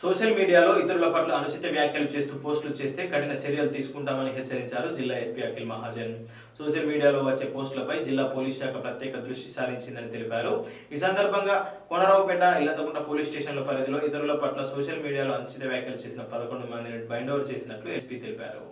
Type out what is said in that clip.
Social మీడియాలో ఇతరుల పట్ల అనుచిత వ్యాఖ్యలు చేస్తూ పోస్టులు చేస్తే కఠిన చర్యలు తీసుకుంటామని హెచ్చరించారు జిల్లా ఎస్పీ అఖిల్ మహాజన్. సోషల్ మీడియాలో వచ్చే పోస్టులపై జిల్లా పోలీస్ శాఖ ప్రత్యేక దృష్టి సారించిందని తెలిపారు. ఈ సందర్భంగా కొనరావుపేట ఇల్లంతకుంట పోలీస్ స్టేషన్ల పరిధిలో ఇతరుల పట్ల సోషల్ మీడియాలో అనుచిత వ్యాఖ్యలు చేసిన పదకొండు మందిని బైండ్ ఓవర్ చేసినట్లు ఎస్పీ తెలిపారు.